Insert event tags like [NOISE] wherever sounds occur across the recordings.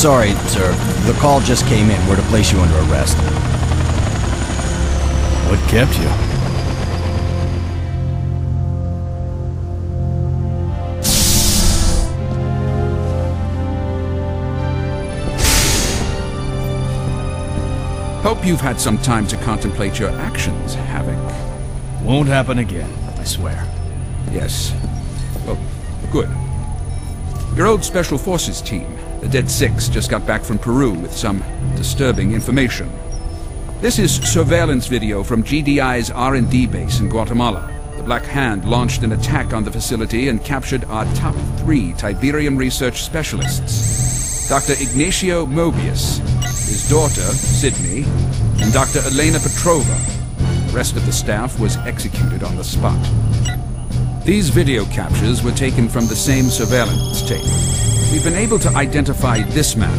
Sorry, sir. The call just came in. We're to place you under arrest. What kept you? Hope you've had some time to contemplate your actions, Havoc. Won't happen again, I swear. Yes. Well, good. Your old Special Forces team, the Dead Six, just got back from Peru with some disturbing information. This is surveillance video from GDI's R&D base in Guatemala. The Black Hand launched an attack on the facility and captured our top three Tiberium research specialists. Dr. Ignacio Mobius, his daughter, Sydney, and Dr. Elena Petrova. The rest of the staff was executed on the spot. These video captures were taken from the same surveillance tape. We've been able to identify this man.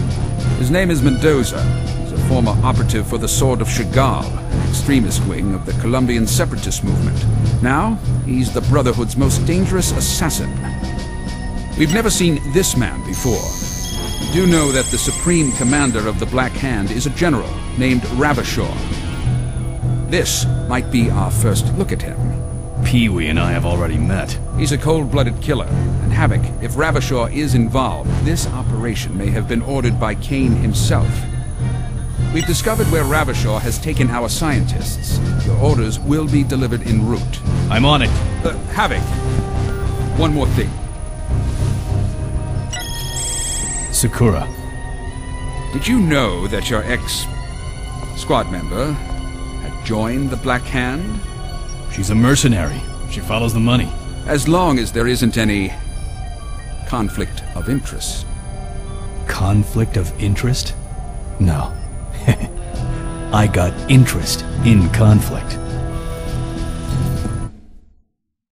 His name is Mendoza. He's a former operative for the Sword of Chagall, an extremist wing of the Colombian separatist movement. Now, he's the Brotherhood's most dangerous assassin. We've never seen this man before. We do know that the supreme commander of the Black Hand is a general named Raveshaw. This might be our first look at him. Pee-wee and I have already met. He's a cold-blooded killer, and Havoc, if Raveshaw is involved, this operation may have been ordered by Kane himself. We've discovered where Raveshaw has taken our scientists. Your orders will be delivered en route. I'm on it. Uh, Havoc, one more thing. Sakura. Did you know that your ex-squad member had joined the Black Hand? She's a mercenary. She follows the money. As long as there isn't any conflict of interest. Conflict of interest? No. [LAUGHS] I got interest in conflict.